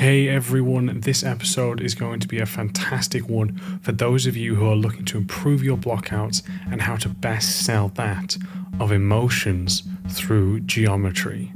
Hey everyone, this episode is going to be a fantastic one for those of you who are looking to improve your blockouts and how to best sell that of emotions through geometry.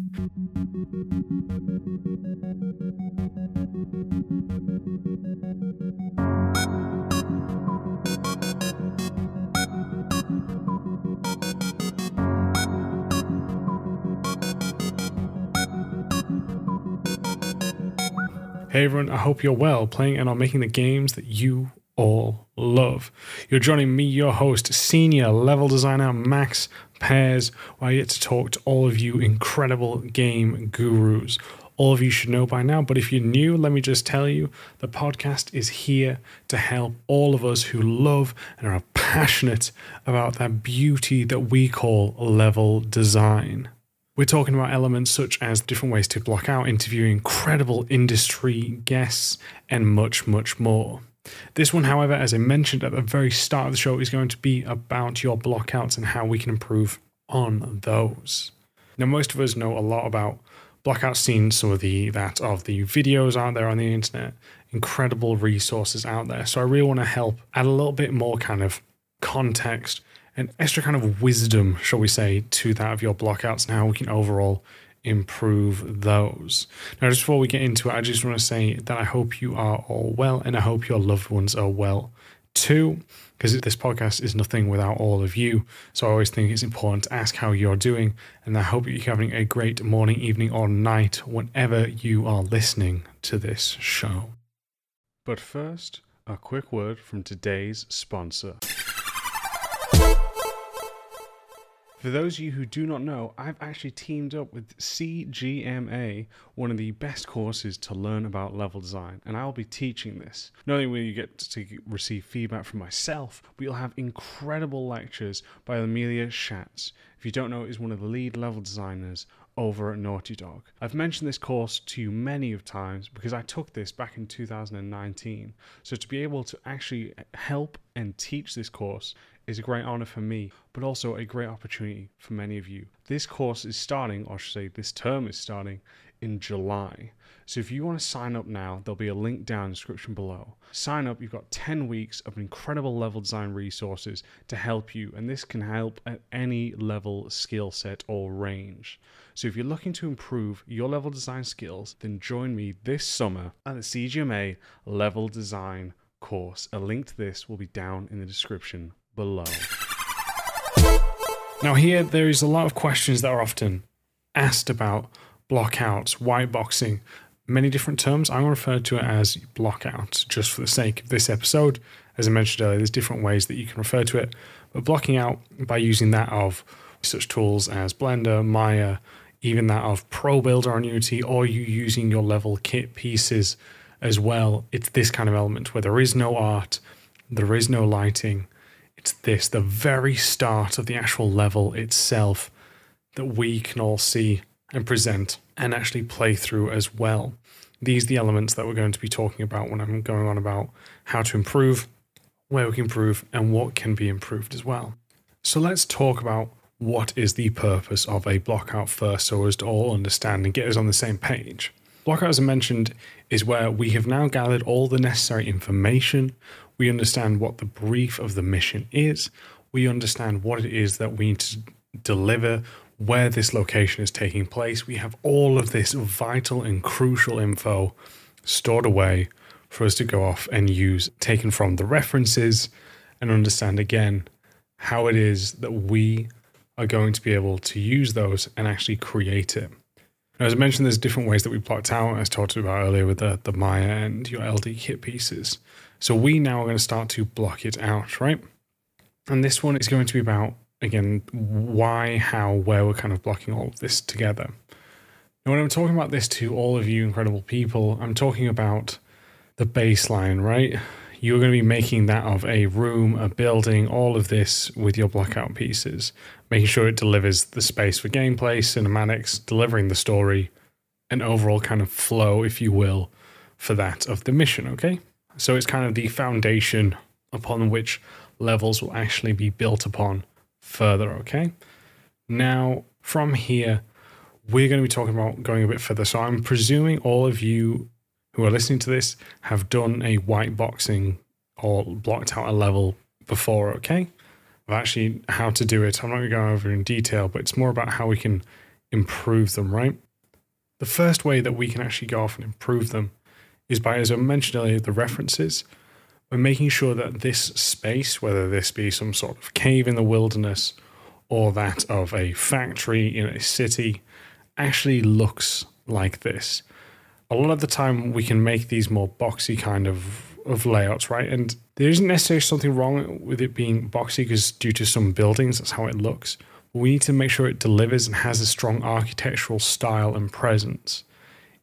Hey everyone, I hope you're well, playing and are making the games that you all love. You're joining me, your host, senior level designer Max Pears, where I get to talk to all of you incredible game gurus. All of you should know by now, but if you're new, let me just tell you the podcast is here to help all of us who love and are passionate about that beauty that we call level design. We're talking about elements such as different ways to block out, interviewing incredible industry guests, and much, much more. This one, however, as I mentioned at the very start of the show, is going to be about your blockouts and how we can improve on those. Now, most of us know a lot about blockout scenes, some of the that of the videos out there on the internet, incredible resources out there. So I really want to help add a little bit more kind of context an extra kind of wisdom, shall we say, to that of your blockouts and how we can overall improve those. Now, just before we get into it, I just want to say that I hope you are all well and I hope your loved ones are well too, because this podcast is nothing without all of you. So I always think it's important to ask how you're doing, and I hope you're having a great morning, evening, or night whenever you are listening to this show. But first, a quick word from today's sponsor. For those of you who do not know, I've actually teamed up with CGMA, one of the best courses to learn about level design, and I'll be teaching this. Not only will you get to receive feedback from myself, but you'll have incredible lectures by Emilia Schatz. If you don't know, is one of the lead level designers over at Naughty Dog. I've mentioned this course to you many of times because I took this back in 2019. So to be able to actually help and teach this course is a great honor for me, but also a great opportunity for many of you. This course is starting, or I should say, this term is starting in July. So if you want to sign up now, there'll be a link down in the description below. Sign up, you've got 10 weeks of incredible level design resources to help you, and this can help at any level, skill set, or range. So if you're looking to improve your level design skills, then join me this summer at the CGMA Level Design course. A link to this will be down in the description below. Now, here there is a lot of questions that are often asked about blockouts, white boxing, many different terms. I'm going to refer to it as blockouts just for the sake of this episode. As I mentioned earlier, there's different ways that you can refer to it, but blocking out by using that of such tools as Blender, Maya, even that of ProBuilder on Unity, or you using your level kit pieces as well. It's this kind of element where there is no art, there is no lighting, this, the very start of the actual level itself that we can all see and present and actually play through as well. These are the elements that we're going to be talking about when I'm going on about how to improve, where we can improve, and what can be improved as well. So let's talk about what is the purpose of a blockout first so as to all understand and get us on the same page. Blockout, as I mentioned, is where we have now gathered all the necessary information, we understand what the brief of the mission is. We understand what it is that we need to deliver, where this location is taking place. We have all of this vital and crucial info stored away for us to go off and use, taken from the references, and understand again how it is that we are going to be able to use those and actually create it. As I mentioned, there's different ways that we blocked out, as talked about earlier with the, the Maya and your LD kit pieces. So we now are going to start to block it out, right? And this one is going to be about, again, why, how, where we're kind of blocking all of this together. Now, when I'm talking about this to all of you incredible people, I'm talking about the baseline, right? You're going to be making that of a room, a building, all of this with your blockout pieces, making sure it delivers the space for gameplay, cinematics, delivering the story, an overall kind of flow, if you will, for that of the mission, okay? So it's kind of the foundation upon which levels will actually be built upon further, okay? Now, from here, we're going to be talking about going a bit further. So I'm presuming all of you who are listening to this have done a white boxing or blocked out a level before, okay? Of actually how to do it. I'm not going to go over in detail, but it's more about how we can improve them, right? The first way that we can actually go off and improve them is by, as I mentioned earlier, the references. By making sure that this space, whether this be some sort of cave in the wilderness or that of a factory in a city, actually looks like this. A lot of the time, we can make these more boxy kind of of layouts, right? And there isn't necessarily something wrong with it being boxy because due to some buildings, that's how it looks. We need to make sure it delivers and has a strong architectural style and presence.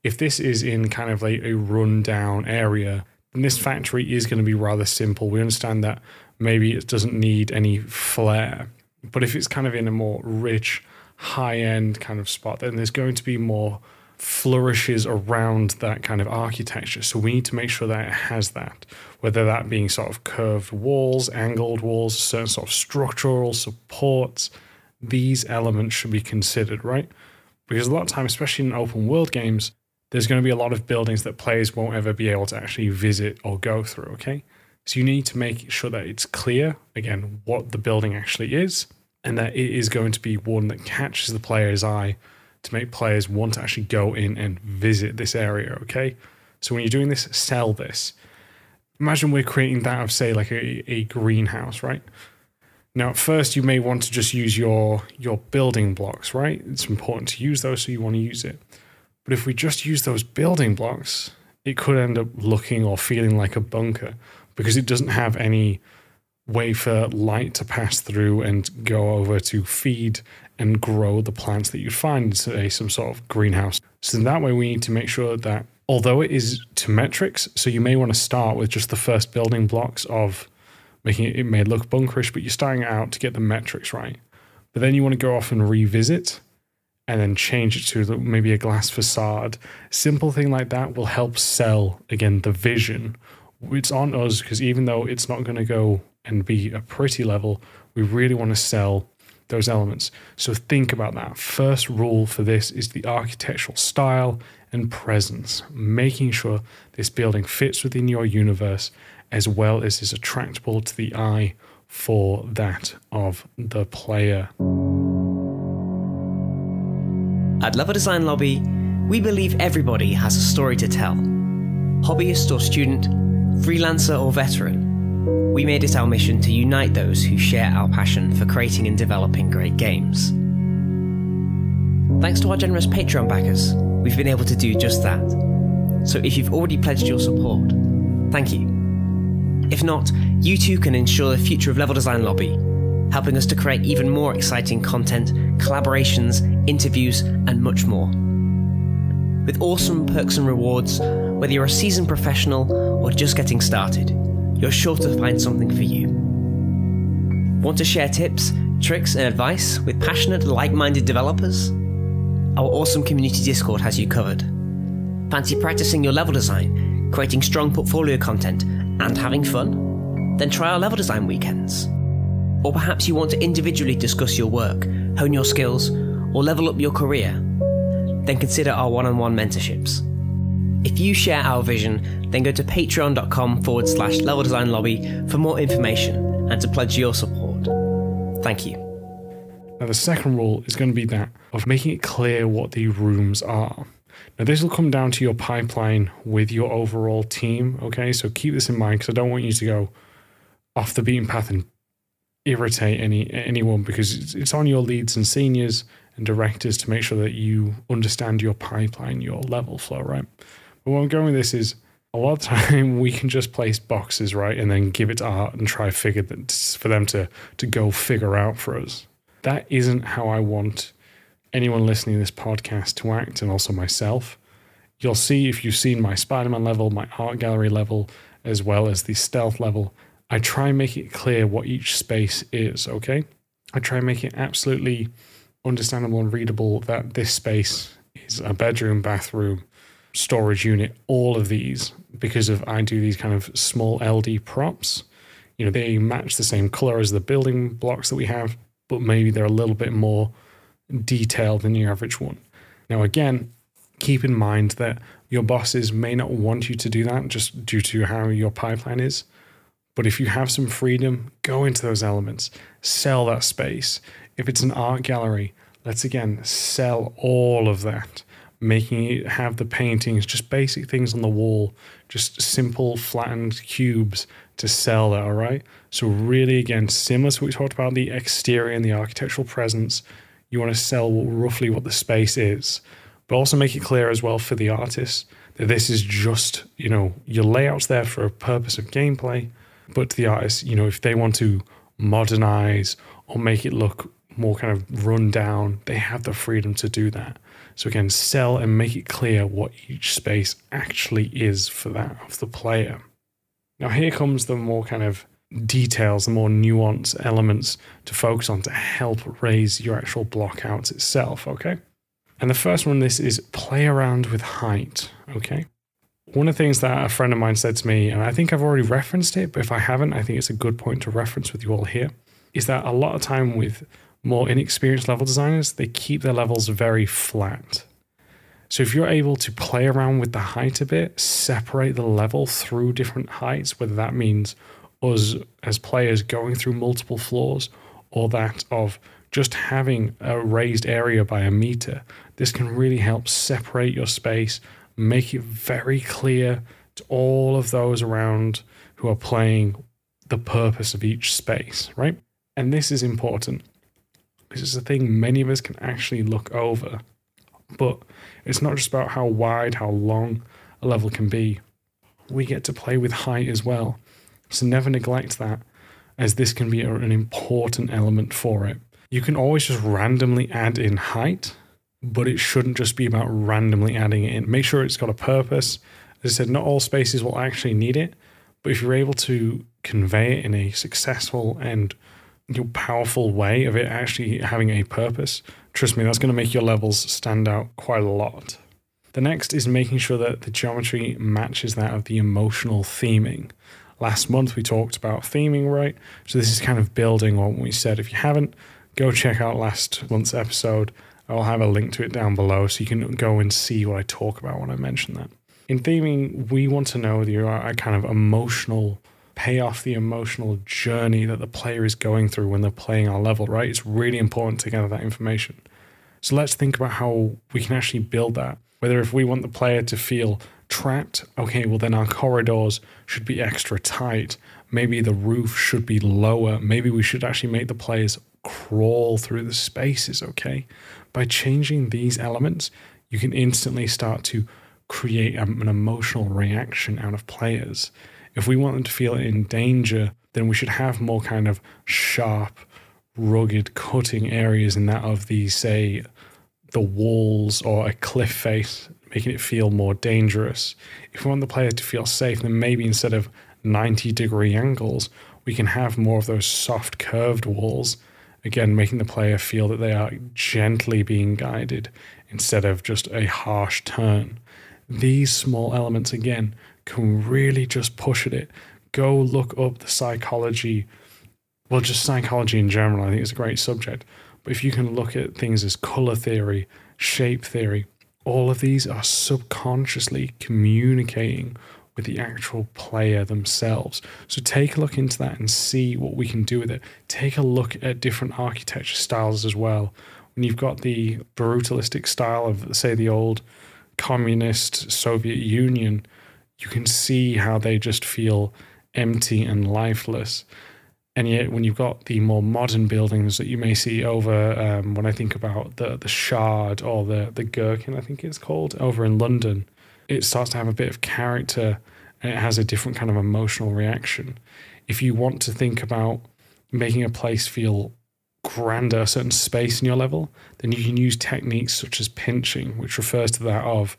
If this is in kind of like a rundown area, then this factory is going to be rather simple. We understand that maybe it doesn't need any flair. But if it's kind of in a more rich, high end kind of spot, then there's going to be more flourishes around that kind of architecture. So we need to make sure that it has that, whether that being sort of curved walls, angled walls, certain sort of structural supports. These elements should be considered, right? Because a lot of time, especially in open world games, there's going to be a lot of buildings that players won't ever be able to actually visit or go through, okay? So you need to make sure that it's clear, again, what the building actually is, and that it is going to be one that catches the player's eye to make players want to actually go in and visit this area, okay? So when you're doing this, sell this. Imagine we're creating that of, say, like a, a greenhouse, right? Now, at first, you may want to just use your your building blocks, right? It's important to use those, so you want to use it. But if we just use those building blocks, it could end up looking or feeling like a bunker because it doesn't have any way for light to pass through and go over to feed and grow the plants that you find in some sort of greenhouse. So that way we need to make sure that although it is to metrics, so you may want to start with just the first building blocks of making it, it may look bunkerish, but you're starting out to get the metrics right. But then you want to go off and revisit and then change it to maybe a glass facade. Simple thing like that will help sell again the vision. It's on us because even though it's not going to go and be a pretty level, we really want to sell those elements. So think about that. First rule for this is the architectural style and presence, making sure this building fits within your universe as well as is attractable to the eye for that of the player. At Level Design Lobby, we believe everybody has a story to tell. Hobbyist or student, freelancer or veteran, we made it our mission to unite those who share our passion for creating and developing great games. Thanks to our generous Patreon backers, we've been able to do just that. So if you've already pledged your support, thank you. If not, you too can ensure the future of Level Design Lobby, helping us to create even more exciting content, collaborations, interviews, and much more. With awesome perks and rewards, whether you're a seasoned professional or just getting started you're sure to find something for you. Want to share tips, tricks, and advice with passionate, like minded developers? Our awesome community Discord has you covered. Fancy practicing your level design, creating strong portfolio content, and having fun? Then try our level design weekends. Or perhaps you want to individually discuss your work, hone your skills, or level up your career? Then consider our one on one mentorships. If you share our vision, then go to patreon.com forward slash level design lobby for more information and to pledge your support. Thank you. Now, the second rule is going to be that of making it clear what the rooms are. Now, this will come down to your pipeline with your overall team. Okay, so keep this in mind because I don't want you to go off the beaten path and irritate any anyone because it's on your leads and seniors and directors to make sure that you understand your pipeline, your level flow, right? But where I'm going with this is a lot of time we can just place boxes, right, and then give it to art and try figure that for them to to go figure out for us. That isn't how I want anyone listening to this podcast to act, and also myself. You'll see if you've seen my Spider-Man level, my art gallery level, as well as the stealth level. I try and make it clear what each space is. Okay, I try and make it absolutely understandable and readable that this space is a bedroom, bathroom, storage unit, all of these, because of I do these kind of small LD props. You know, they match the same color as the building blocks that we have, but maybe they're a little bit more detailed than the average one. Now, again, keep in mind that Your bosses may not want you to do that just due to how your pipeline is. But if you have some freedom, go into those elements, sell that space. If it's an art gallery, let's again sell all of that, making it have the paintings, just basic things on the wall, just simple flattened cubes to sell that, all right? So, really, again, similar to what we talked about the exterior and the architectural presence, you want to sell roughly what the space is but also make it clear as well for the artist that this is just, you know, your layout's there for a purpose of gameplay. But to the artist, you know, if they want to modernize or make it look more kind of run down, they have the freedom to do that. So again, sell and make it clear what each space actually is for that of the player. Now here comes the more kind of details, the more nuanced elements to focus on to help raise your actual block out itself, okay? And the first one this is play around with height. Okay. One of the things that a friend of mine said to me, and I think I've already referenced it, but if I haven't, I think it's a good point to reference with you all here, is that a lot of time with more inexperienced level designers, they keep their levels very flat. So if you're able to play around with the height a bit, separate the level through different heights, whether that means us as players going through multiple floors or that of just having a raised area by a meter, this can really help separate your space, make it very clear to all of those around who are playing the purpose of each space, right? And this is important. This is a thing many of us can actually look over. But it's not just about how wide, how long a level can be. We get to play with height as well. So never neglect that, as this can be an important element for it. You can always just randomly add in height, but it shouldn't just be about randomly adding it in. Make sure it's got a purpose. As I said, not all spaces will actually need it, but if you're able to convey it in a successful and powerful way of it actually having a purpose, trust me, that's going to make your levels stand out quite a lot. The next is making sure that the geometry matches that of the emotional theming. Last month we talked about theming, right? So this is kind of building on what we said. If you haven't, go check out last month's episode. I'll have a link to it down below so you can go and see what I talk about when I mention that. In theming, we want to know that you are a kind of emotional pay off the emotional journey that the player is going through when they're playing our level, right? It's really important to gather that information. So let's think about how we can actually build that. Whether if we want the player to feel trapped, okay, well, then our corridors should be extra tight. Maybe the roof should be lower. Maybe we should actually make the players crawl through the spaces, okay? By changing these elements, you can instantly start to create an emotional reaction out of players. If we want them to feel in danger, then we should have more kind of sharp, rugged, cutting areas in that of the, say, the walls or a cliff face, making it feel more dangerous. If we want the player to feel safe, then maybe instead of 90 degree angles, we can have more of those soft curved walls again, making the player feel that they are gently being guided instead of just a harsh turn. These small elements, again, can really just push at it. Go look up the psychology, well, just psychology in general, I think is a great subject. But if you can look at things as color theory, shape theory, all of these are subconsciously communicating with the actual player themselves. So take a look into that and see what we can do with it. Take a look at different architecture styles as well. When you've got the brutalistic style of, say, the old communist Soviet Union, you can see how they just feel empty and lifeless. And yet, when you've got the more modern buildings that you may see over, um, when I think about the the Shard or the the Gherkin, I think it's called over in London, it starts to have a bit of character and it has a different kind of emotional reaction. If you want to think about making a place feel grander, a certain space in your level, then you can use techniques such as pinching, which refers to that of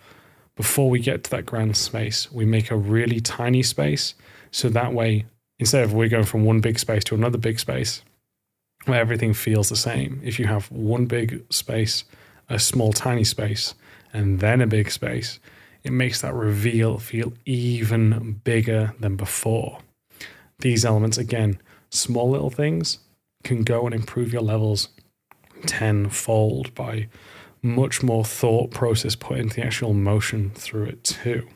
before we get to that grand space, we make a really tiny space. So that way, instead of we're going from one big space to another big space, where everything feels the same, if you have one big space, a small tiny space, and then a big space, it makes that reveal feel even bigger than before. These elements, again, small little things, can go and improve your levels tenfold by much more thought process put into the actual motion through it too.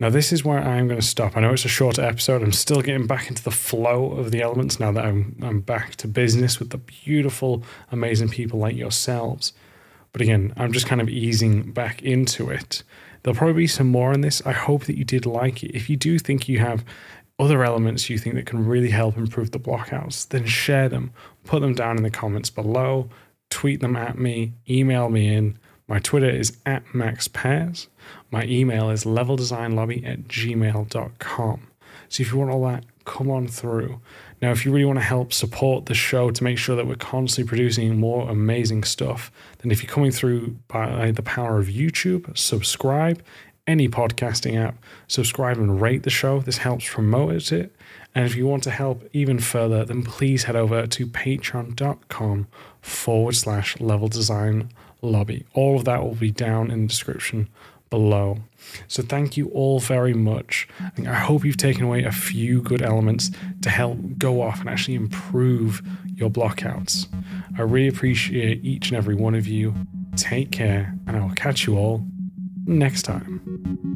Now, this is where I'm going to stop. I know it's a shorter episode. I'm still getting back into the flow of the elements now that I'm, I'm back to business with the beautiful, amazing people like yourselves. But again, I'm just kind of easing back into it. There'll probably be some more on this. I hope that you did like it. If you do think you have other elements you think that can really help improve the blockouts, then share them. Put them down in the comments below. Tweet them at me. Email me in. My Twitter is at maxpears. My email is leveldesignlobby at gmail.com. So if you want all that, come on through. Now, if you really want to help support the show to make sure that we're constantly producing more amazing stuff, then if you're coming through by the power of YouTube, subscribe, any podcasting app, subscribe and rate the show. This helps promote it. And if you want to help even further, then please head over to patreon.com forward slash level design lobby. All of that will be down in the description below. So thank you all very much. I hope you've taken away a few good elements to help go off and actually improve your blockouts. I really appreciate each and every one of you. Take care, and I will catch you all next time.